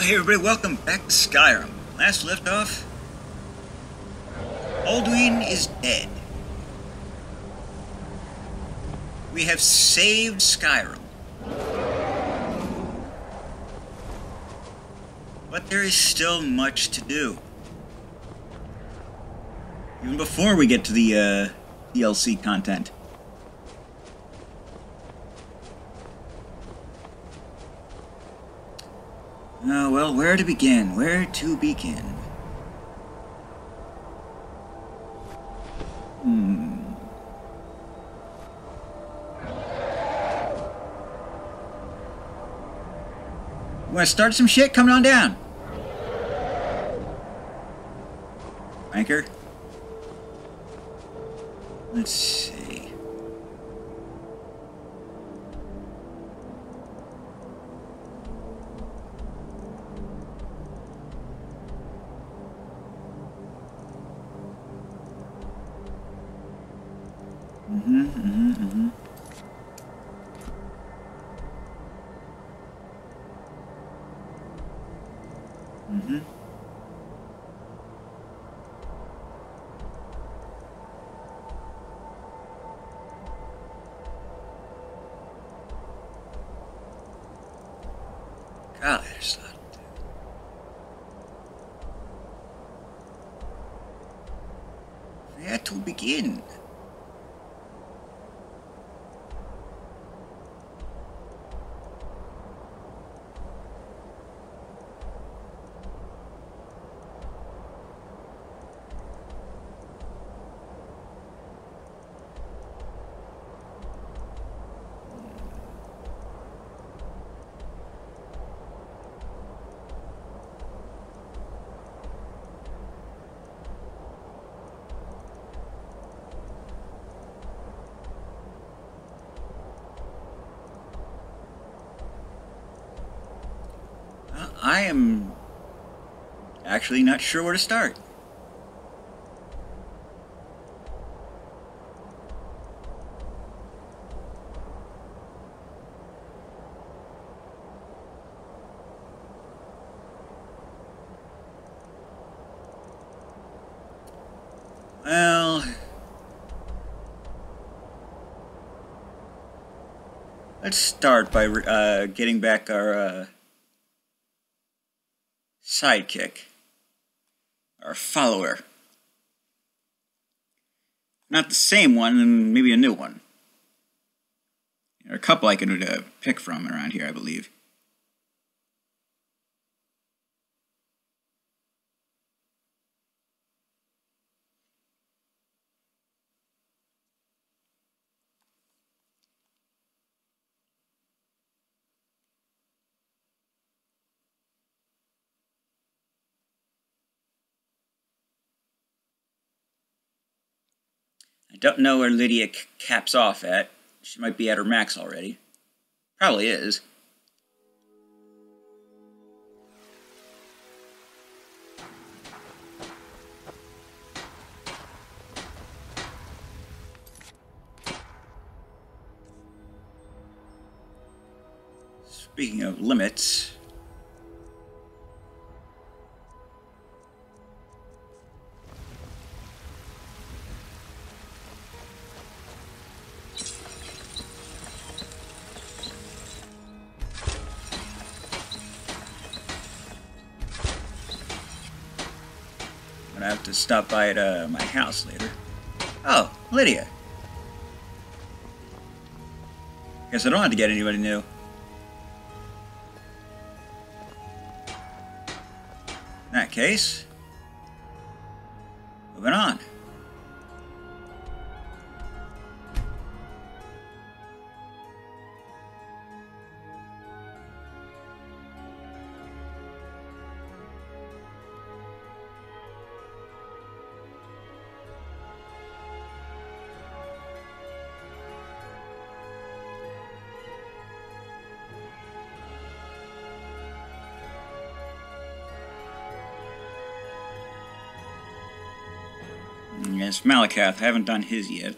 Hey everybody, welcome back to Skyrim. Last left off, Alduin is dead. We have saved Skyrim. But there is still much to do. Even before we get to the uh, DLC content. Oh, well, where to begin? Where to begin? Hmm. Want to start some shit? Coming on down. Anchor. Let's see. Mm-hmm, mm-hmm, mm-hmm. God, there's. Where to begin? Uh, I am actually not sure where to start. Well, let's start by uh, getting back our uh, sidekick, or follower. Not the same one, and maybe a new one. There are a couple I can pick from around here, I believe. Don't know where Lydia caps off at. She might be at her max already. Probably is. Speaking of limits, to stop by at uh, my house later. Oh, Lydia. Guess I don't have to get anybody new. In that case, Yes, Malacath. I haven't done his yet.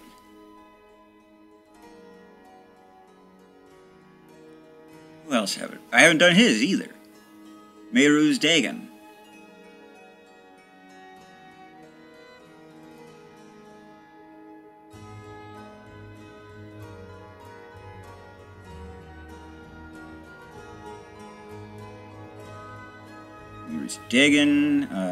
Who else haven't? I haven't done his either. Meru's Dagon. Mehru's Dagon. Uh,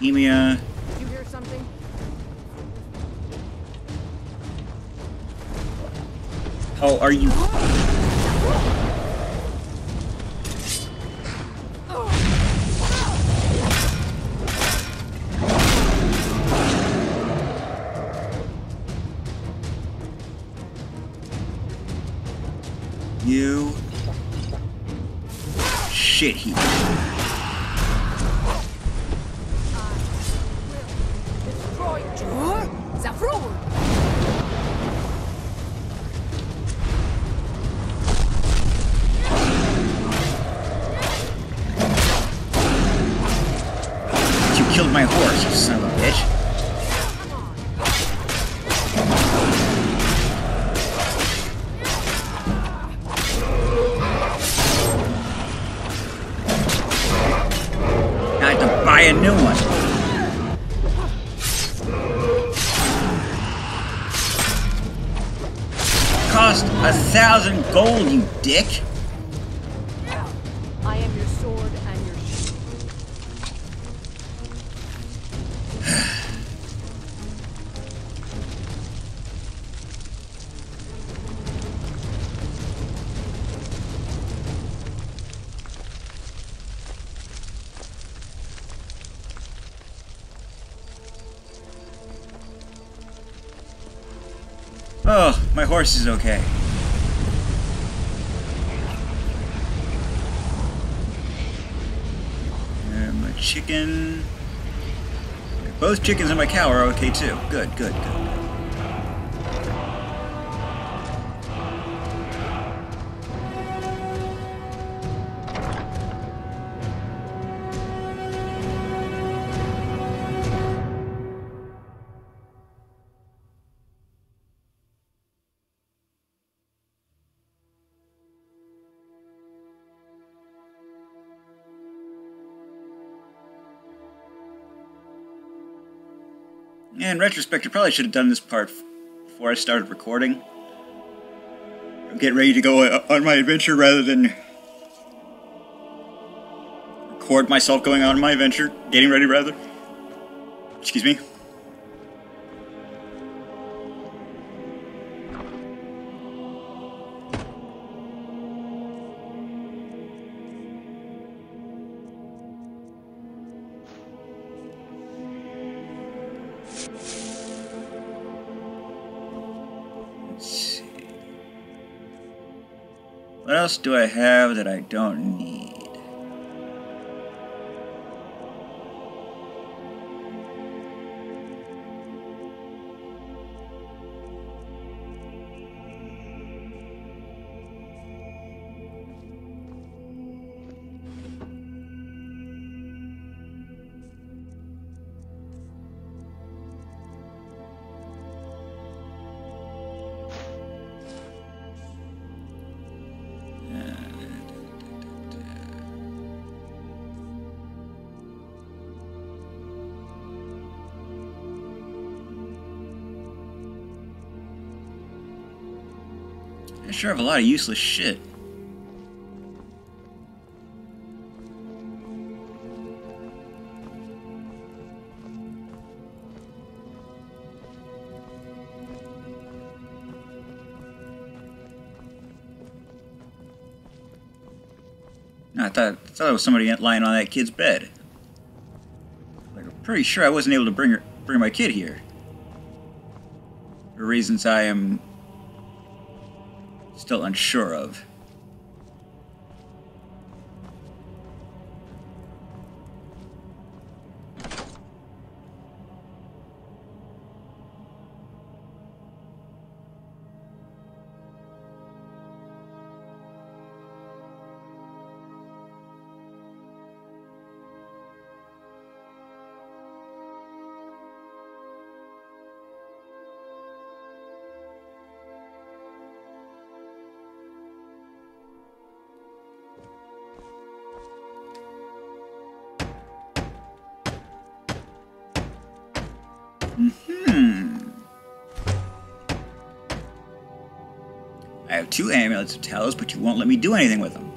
Emia. You hear something? Oh, are you? You gold, you dick. I am your sword and your shield. Oh, my horse is okay. Chicken. Both chickens and my cow are okay too. Good, good, good. In retrospect, I probably should have done this part before I started recording. Get ready to go uh, on my adventure rather than record myself going on my adventure, getting ready rather. Excuse me. What else do I have that I don't need? Sure have a lot of useless shit. No, I thought, I thought it was somebody lying on that kid's bed. Like, I'm pretty sure I wasn't able to bring her, bring my kid here. For reasons I am still unsure of. Two of Talos, but you won't let me do anything with them.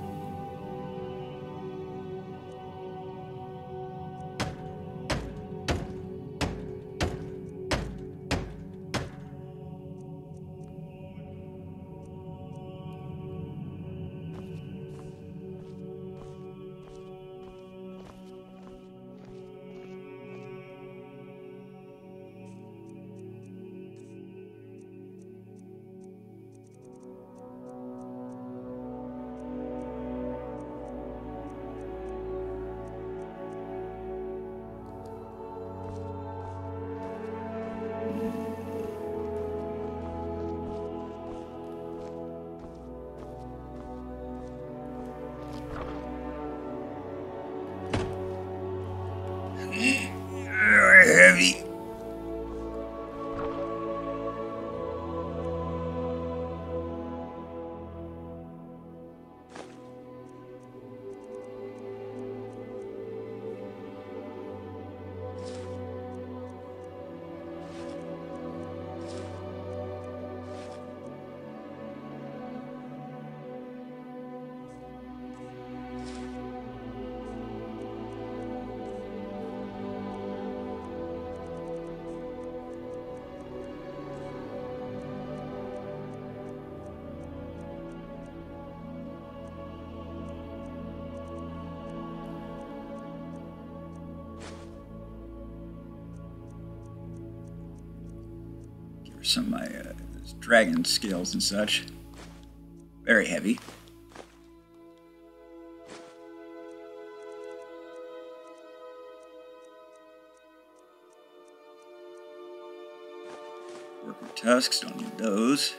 Her some of my uh, dragon skills and such. Very heavy. Horker tusks, don't need those.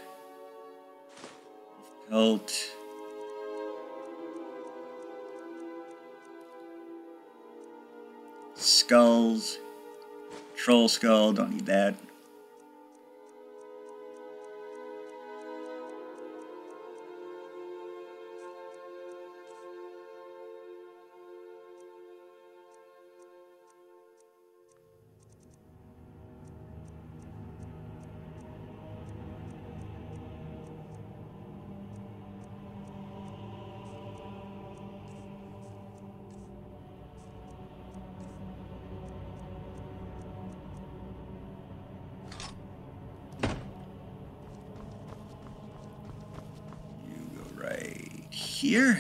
Pelt. Skulls. Troll skull, don't need that. Here.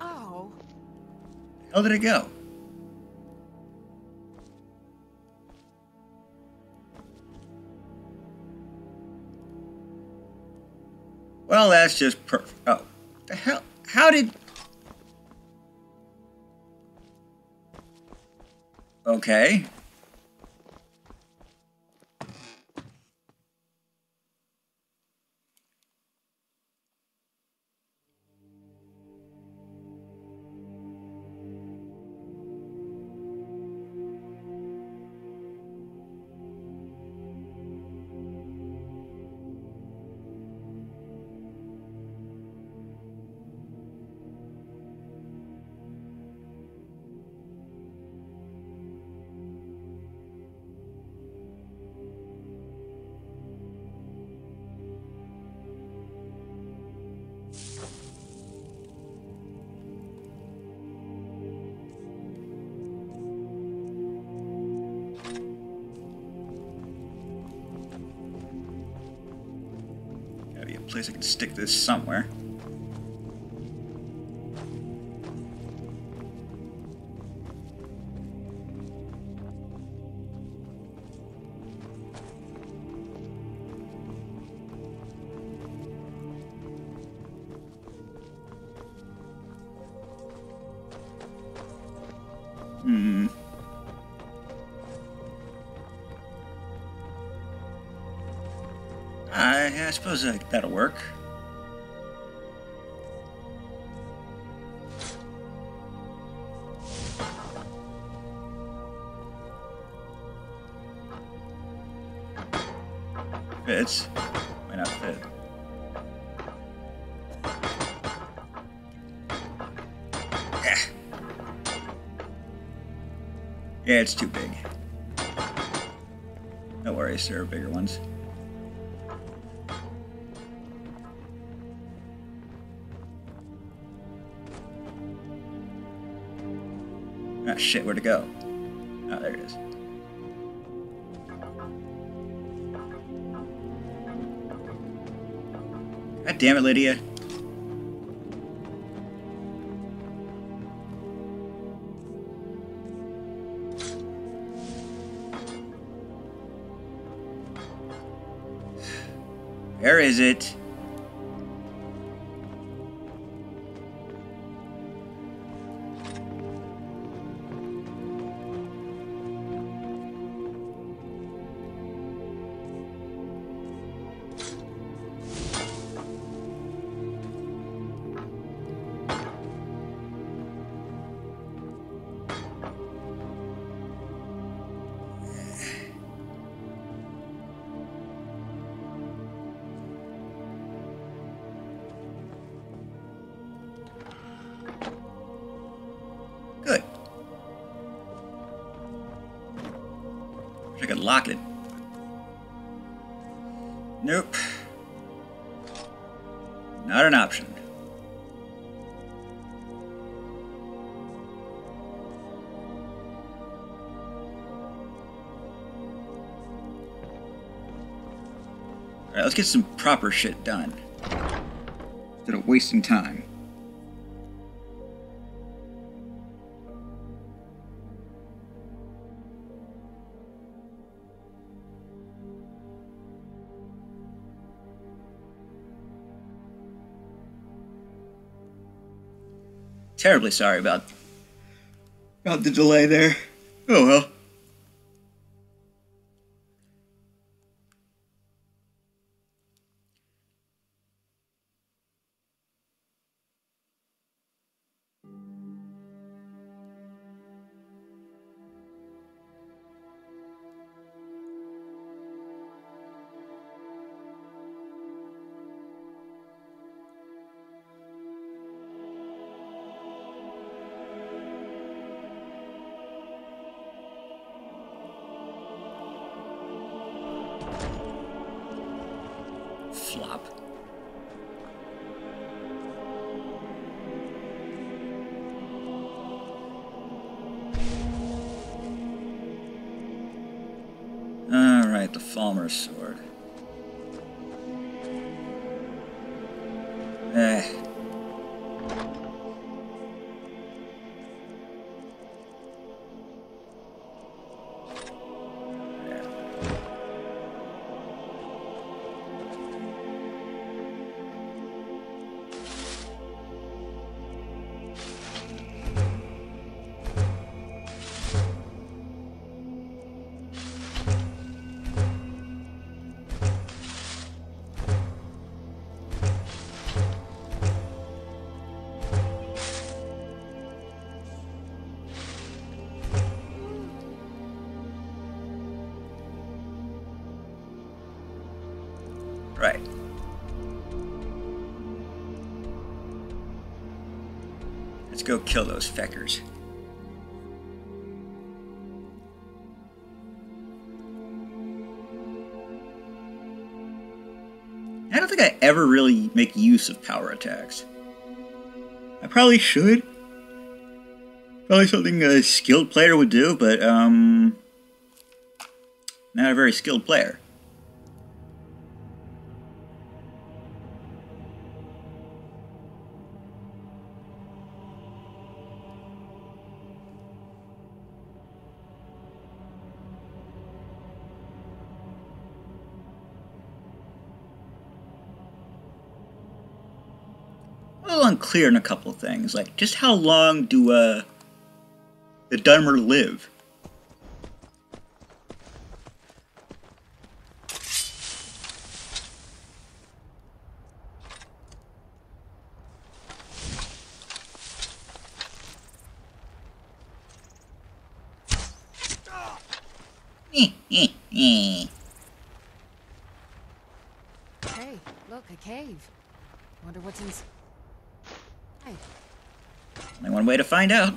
Ow. How did it go? Well, that's just perfect. Oh, the hell? How did? Okay. Place I can stick this somewhere. Suppose that, that'll work. Fits. Might not fit. Yeah. Yeah, it's too big. No worries, there are bigger ones. Ah, shit, where'd it go? Oh, there it is. God damn it, Lydia. Where is it? Not an option. Alright, let's get some proper shit done. Instead of wasting time. Terribly sorry about about the delay there. Oh well. Flop. Alright, the Falmer sword. Kill those feckers. I don't think I ever really make use of power attacks. I probably should. Probably something a skilled player would do, but, um... Not a very skilled player. Unclear in a couple things, like just how long do uh, the Dunmer live? Hey, look, a cave. Wonder what's in. Hey, Only one way to find out.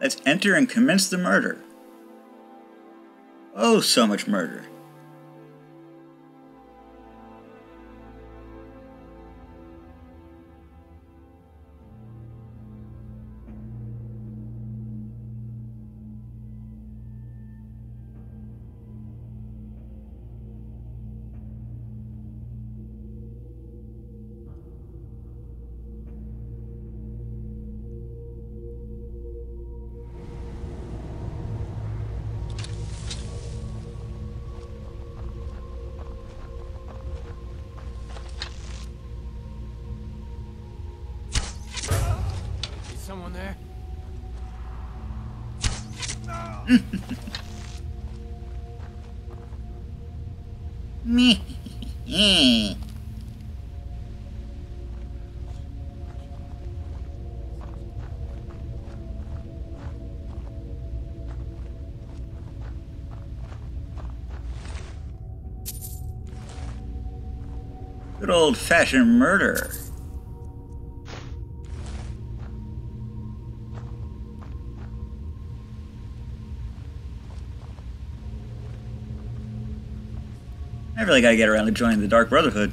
Let's enter and commence the murder. Oh, so much murder. Good old fashioned murder. I really gotta get around to joining the Dark Brotherhood.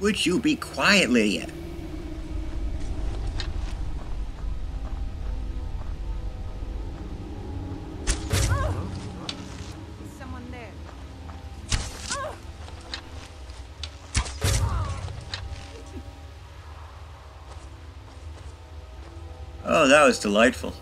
Would you be quiet, Lydia? Oh, that was delightful.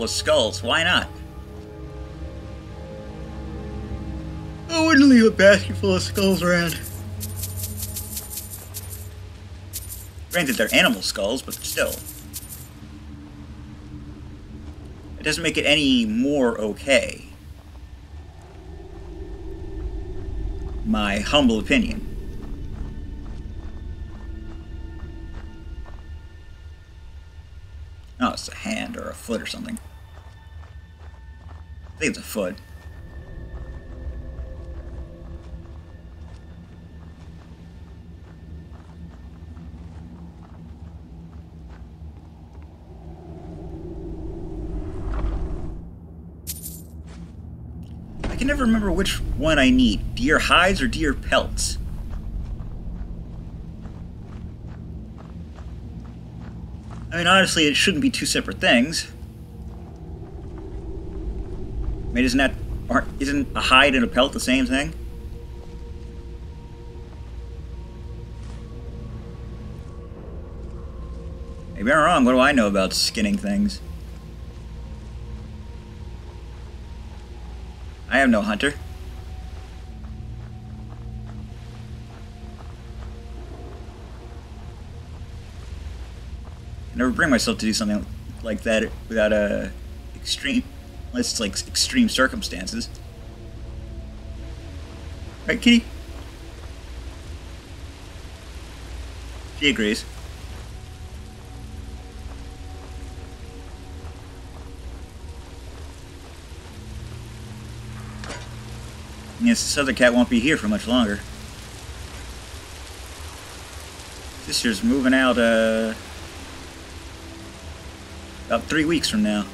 Full of skulls, why not? I wouldn't leave a basket full of skulls around. Granted, they're animal skulls, but still. It doesn't make it any more okay. My humble opinion. Oh, it's a hand or a foot or something. Think it's a foot. I can never remember which one I need deer hides or deer pelts. I mean, honestly, it shouldn't be two separate things. I mean, isn't that aren't, isn't a hide and a pelt the same thing? Maybe I'm wrong. What do I know about skinning things? I am no hunter. never bring myself to do something like that without a extreme, unless it's like extreme circumstances. Right, Kitty? She agrees. Yes, this other cat won't be here for much longer. Sister's moving out, uh... About three weeks from now.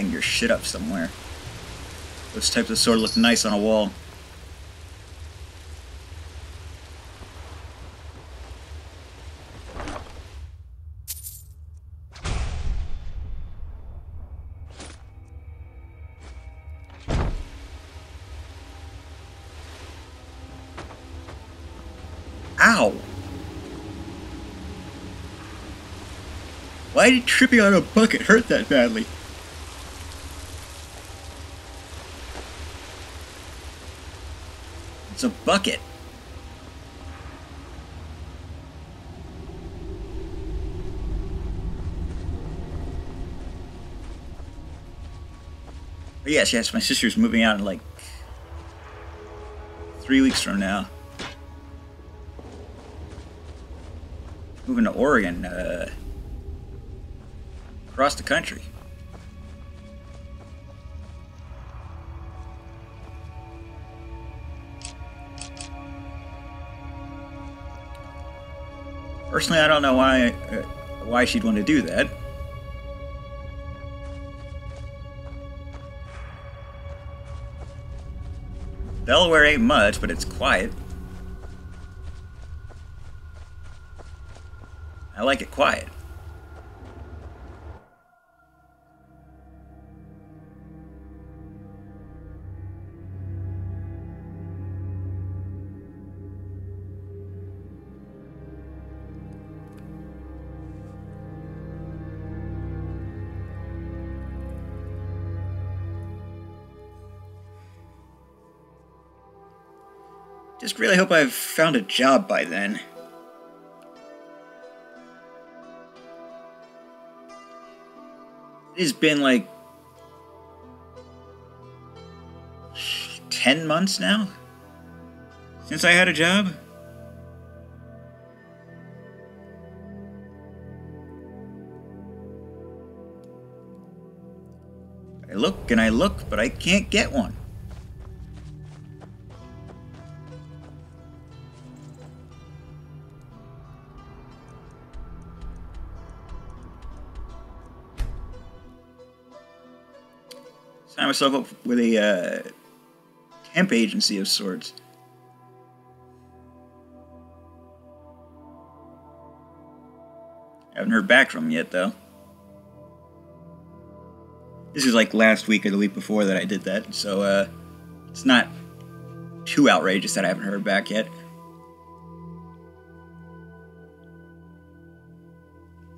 Hang your shit up somewhere. Those types of sword look nice on a wall. Ow! Why did tripping on a bucket hurt that badly? It's a bucket. But yes, yes, my sister's moving out in like three weeks from now. Moving to Oregon, uh, across the country. Personally, I don't know why uh, why she'd want to do that. Delaware ain't much, but it's quiet. I like it quiet. Just really hope I've found a job by then. It has been like 10 months now since I had a job. I look and I look, but I can't get one. Myself up with a uh, temp agency of sorts. Haven't heard back from them yet, though. This is like last week or the week before that I did that, so uh, it's not too outrageous that I haven't heard back yet.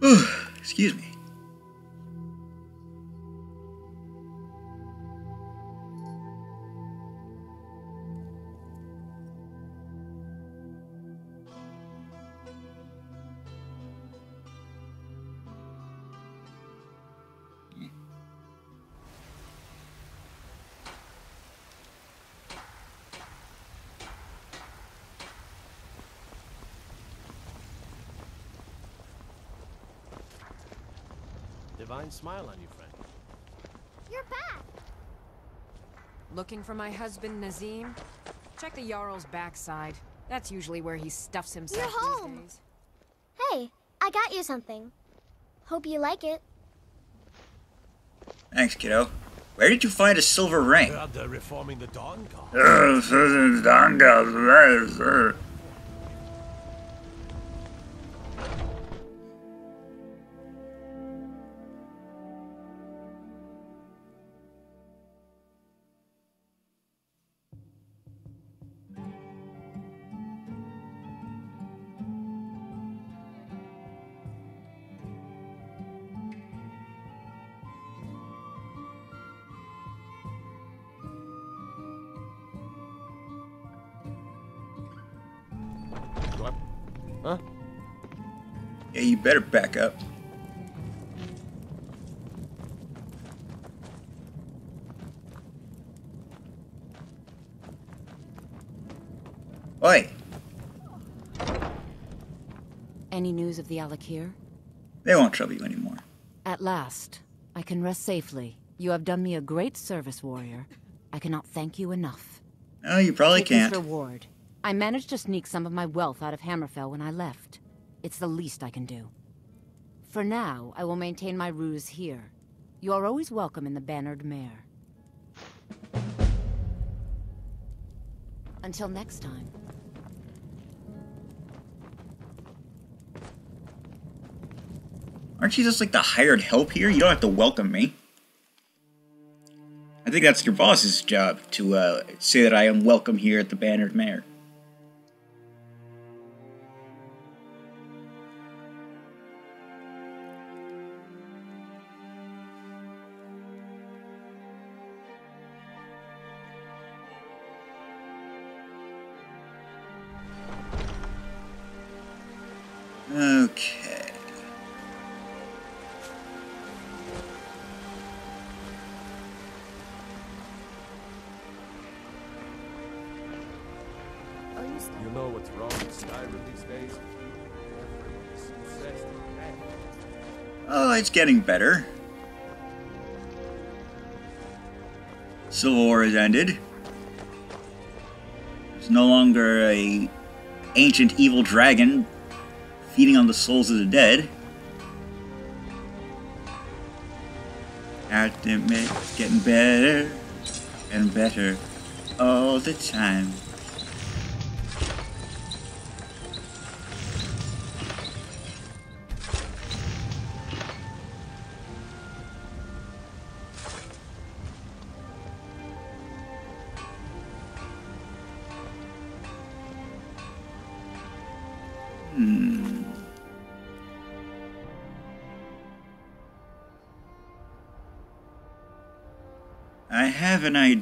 Excuse me. Divine smile on you, friend. You're back. Looking for my husband, Nazeem? Check the Jarl's backside. That's usually where he stuffs himself You're these home. days. Hey, I got you something. Hope you like it. Thanks, kiddo. Where did you find a silver ring? Heard they're reforming the Dawn oh, Yeah, you better back up. Oi, Any news of the Alik'r? they won't trouble you anymore. At last, I can rest safely. You have done me a great service, warrior. I cannot thank you enough. No, you probably Take can't. this reward. I managed to sneak some of my wealth out of Hammerfell when I left. It's the least I can do. For now, I will maintain my ruse here. You are always welcome in the Bannered Mare. Until next time. Aren't you just like the hired help here? You don't have to welcome me. I think that's your boss's job to uh, say that I am welcome here at the Bannered Mare. Okay. You know what's wrong with Skyrim these days? Everyone's obsessed with that. Oh, it's getting better. Civil War has ended. There's no longer a ancient evil dragon feeding on the souls of the dead. Have to getting better and better all the time.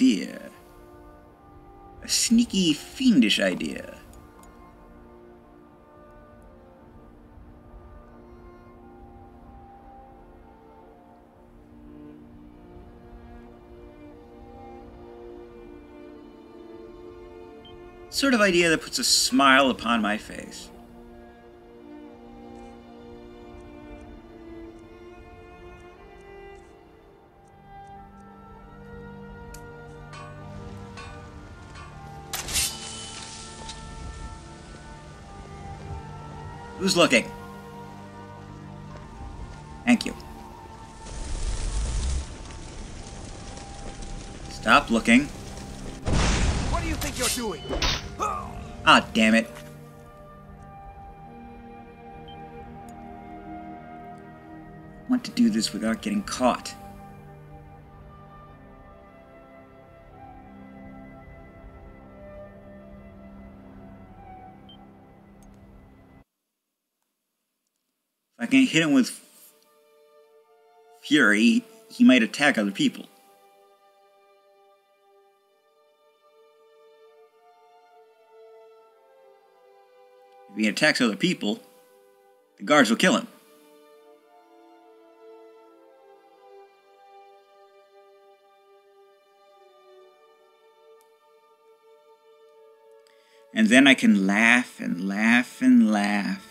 Idea. A sneaky, fiendish idea. Sort of idea that puts a smile upon my face. Who's looking? Thank you. Stop looking. What do you think you're doing? Ah, damn it. Want to do this without getting caught. If I can hit him with fury, he might attack other people. If he attacks other people, the guards will kill him. And then I can laugh and laugh and laugh.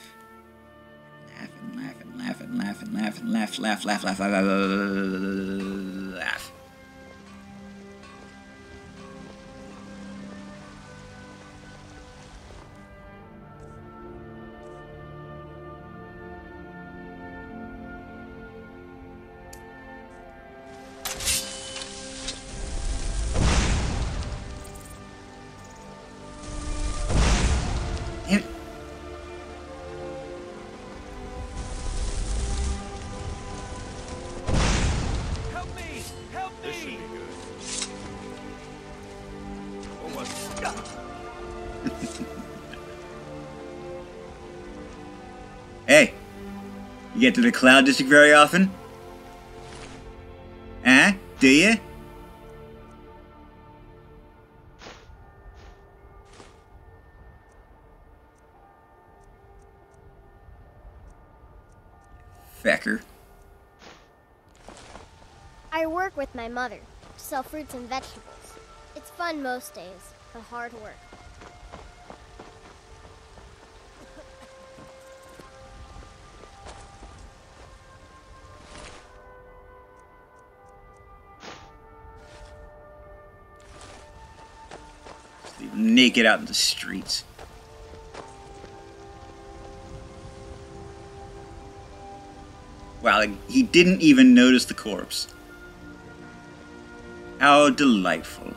Laugh and laugh and laugh and laugh laugh and laugh and laugh, laugh, laugh, laugh, laugh, laugh. laugh. You get to the Cloud District very often? Eh? Do you? Fecker. I work with my mother, to sell fruits and vegetables. It's fun most days, but hard work. Naked out in the streets. Wow, like, he didn't even notice the corpse. How delightful.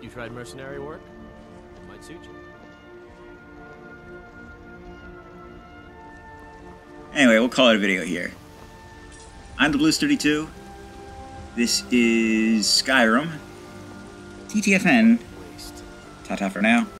You tried mercenary work? It might suit you. Anyway, we'll call it a video here. I'm the Blues 32. This is Skyrim. TTFN. Waste. Ta ta for now.